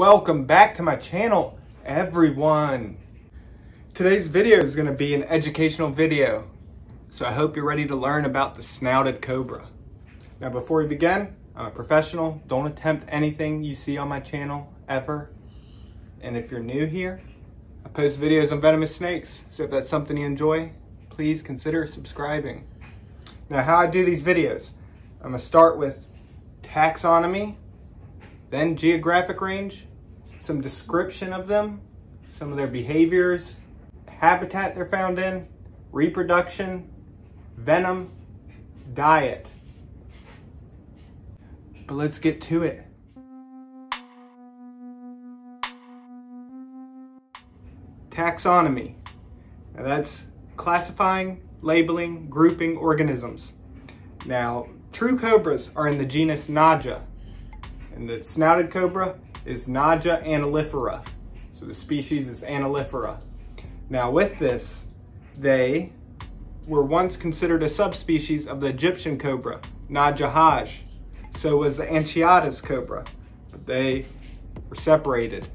Welcome back to my channel, everyone. Today's video is gonna be an educational video, so I hope you're ready to learn about the snouted cobra. Now before we begin, I'm a professional. Don't attempt anything you see on my channel, ever. And if you're new here, I post videos on venomous snakes, so if that's something you enjoy, please consider subscribing. Now how I do these videos, I'm gonna start with taxonomy, then geographic range, some description of them, some of their behaviors, habitat they're found in, reproduction, venom, diet. But let's get to it. Taxonomy. Now that's classifying, labeling, grouping organisms. Now, true cobras are in the genus Naja, and the snouted cobra is Naja annulifera. So the species is annulifera. Now with this, they were once considered a subspecies of the Egyptian cobra, Naja haj. So was the Anchieta's cobra, but they were separated.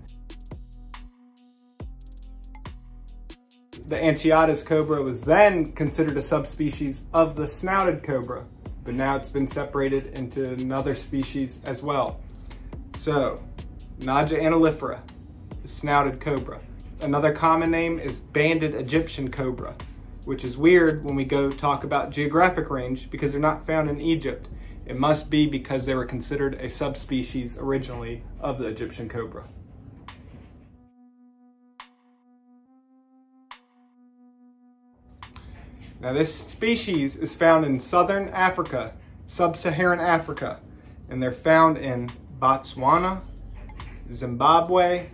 The Anchieta's cobra was then considered a subspecies of the snouted cobra, but now it's been separated into another species as well. So, Naja annulifera, the snouted cobra. Another common name is banded Egyptian cobra, which is weird when we go talk about geographic range because they're not found in Egypt. It must be because they were considered a subspecies originally of the Egyptian cobra. Now this species is found in southern Africa, sub-Saharan Africa, and they're found in Botswana, Zimbabwe,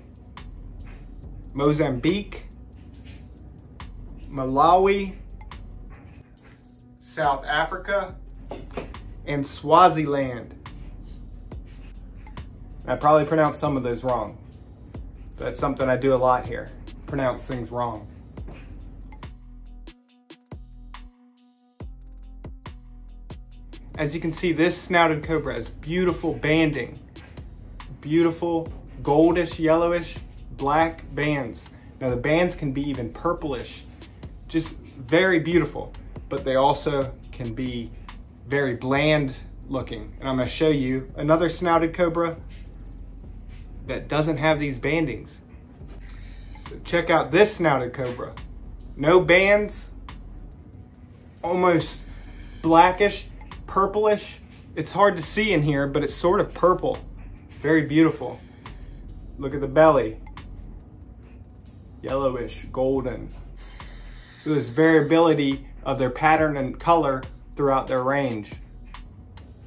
Mozambique, Malawi, South Africa, and Swaziland. I probably pronounced some of those wrong. That's something I do a lot here, pronounce things wrong. As you can see, this snouted cobra has beautiful banding beautiful goldish, yellowish, black bands. Now the bands can be even purplish, just very beautiful, but they also can be very bland looking. And I'm gonna show you another snouted cobra that doesn't have these bandings. So check out this snouted cobra. No bands, almost blackish, purplish. It's hard to see in here, but it's sort of purple. Very beautiful. Look at the belly. Yellowish, golden. So there's variability of their pattern and color throughout their range.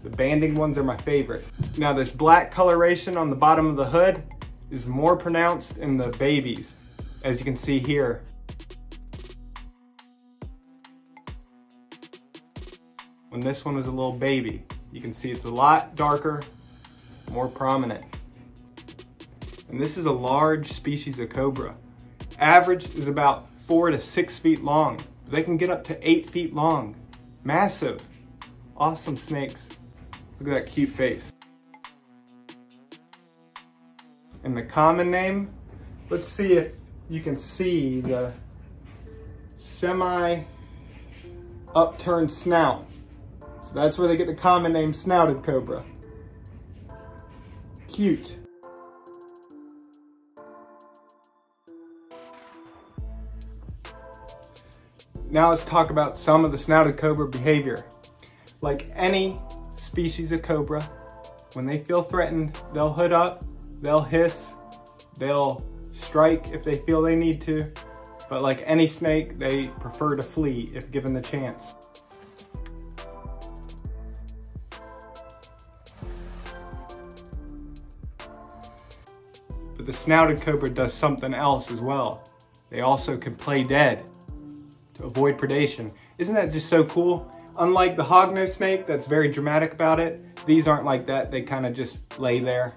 The banding ones are my favorite. Now this black coloration on the bottom of the hood is more pronounced in the babies, as you can see here. When this one was a little baby, you can see it's a lot darker more prominent. And this is a large species of cobra. Average is about four to six feet long. They can get up to eight feet long. Massive. Awesome snakes. Look at that cute face. And the common name, let's see if you can see the semi upturned snout. So that's where they get the common name snouted cobra cute. Now let's talk about some of the snouted cobra behavior. Like any species of cobra, when they feel threatened, they'll hood up, they'll hiss, they'll strike if they feel they need to, but like any snake, they prefer to flee if given the chance. But the snouted cobra does something else as well. They also can play dead to avoid predation. Isn't that just so cool? Unlike the hognose snake that's very dramatic about it, these aren't like that. They kind of just lay there.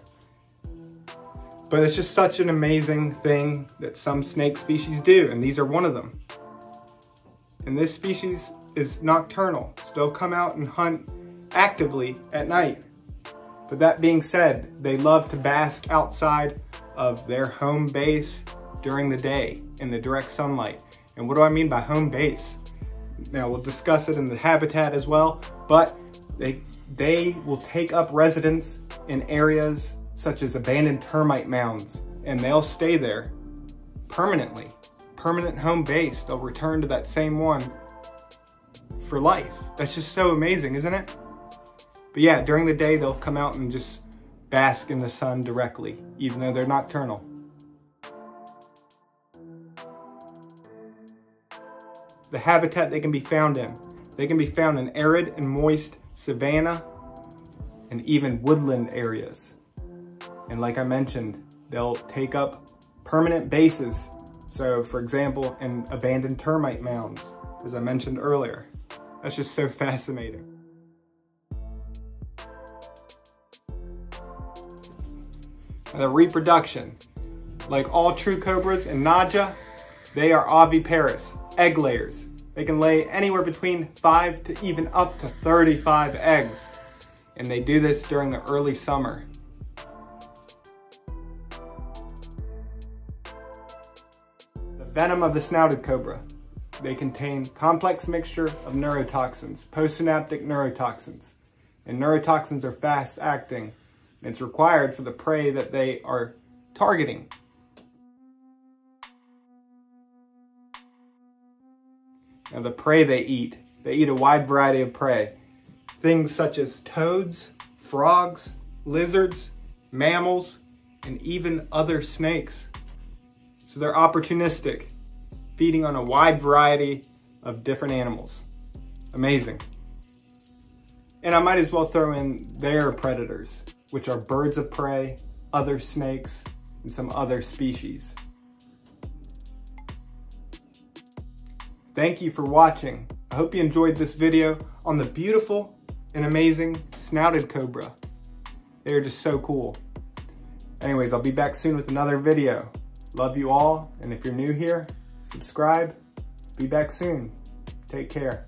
But it's just such an amazing thing that some snake species do, and these are one of them. And this species is nocturnal, so they'll come out and hunt actively at night. But that being said, they love to bask outside of their home base during the day in the direct sunlight. And what do I mean by home base? Now we'll discuss it in the habitat as well, but they, they will take up residence in areas such as abandoned termite mounds, and they'll stay there permanently. Permanent home base. They'll return to that same one for life. That's just so amazing, isn't it? But yeah, during the day, they'll come out and just bask in the sun directly, even though they're nocturnal. The habitat they can be found in. They can be found in arid and moist savanna and even woodland areas. And like I mentioned, they'll take up permanent bases. So for example, in abandoned termite mounds, as I mentioned earlier. That's just so fascinating. And the reproduction. Like all true cobras and Naja, they are oviparous, egg layers. They can lay anywhere between 5 to even up to 35 eggs. And they do this during the early summer. The venom of the snouted cobra. They contain complex mixture of neurotoxins, postsynaptic neurotoxins. And neurotoxins are fast acting. And it's required for the prey that they are targeting. Now the prey they eat, they eat a wide variety of prey. Things such as toads, frogs, lizards, mammals, and even other snakes. So they're opportunistic, feeding on a wide variety of different animals. Amazing. And I might as well throw in their predators, which are birds of prey, other snakes, and some other species. Thank you for watching. I hope you enjoyed this video on the beautiful and amazing snouted cobra. They are just so cool. Anyways, I'll be back soon with another video. Love you all, and if you're new here, subscribe. Be back soon. Take care.